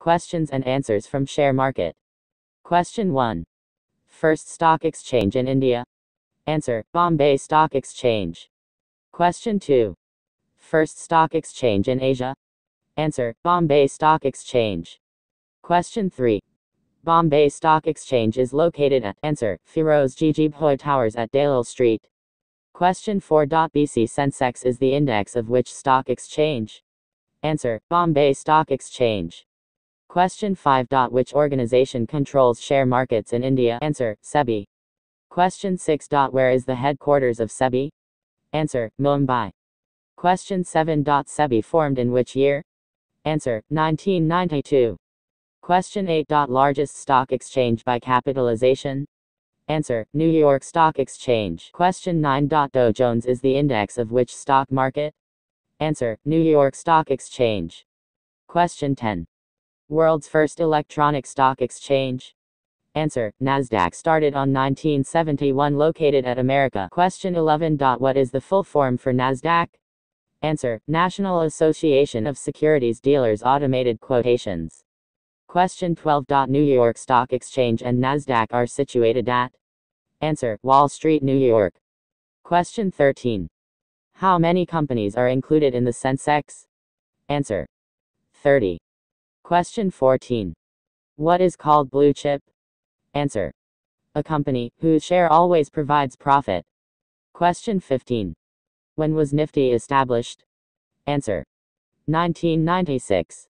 Questions and answers from share market. Question 1. First stock exchange in India. Answer Bombay Stock Exchange. Question 2. First stock exchange in Asia. Answer Bombay Stock Exchange. Question 3. Bombay Stock Exchange is located at Answer Phiroze Jeejeebhoy Towers at Dalal Street. Question 4. BSE Sensex is the index of which stock exchange? Answer Bombay Stock Exchange. Question 5. Which organization controls share markets in India? Answer SEBI. Question 6. Where is the headquarters of SEBI? Answer Mumbai. Question 7. SEBI formed in which year? Answer 1992. Question 8. Largest stock exchange by capitalization? Answer New York Stock Exchange. Question 9. Dow Jones is the index of which stock market? Answer New York Stock Exchange. Question 10. World's first electronic stock exchange? Answer NASDAQ started on 1971 located at America. Question 11. What is the full form for NASDAQ? Answer National Association of Securities Dealers Automated Quotations. Question 12. New York Stock Exchange and NASDAQ are situated at? Answer Wall Street, New York. Question 13. How many companies are included in the Sensex? Answer 30. Question 14. What is called blue chip? Answer. A company whose share always provides profit. Question 15. When was Nifty established? Answer. 1996.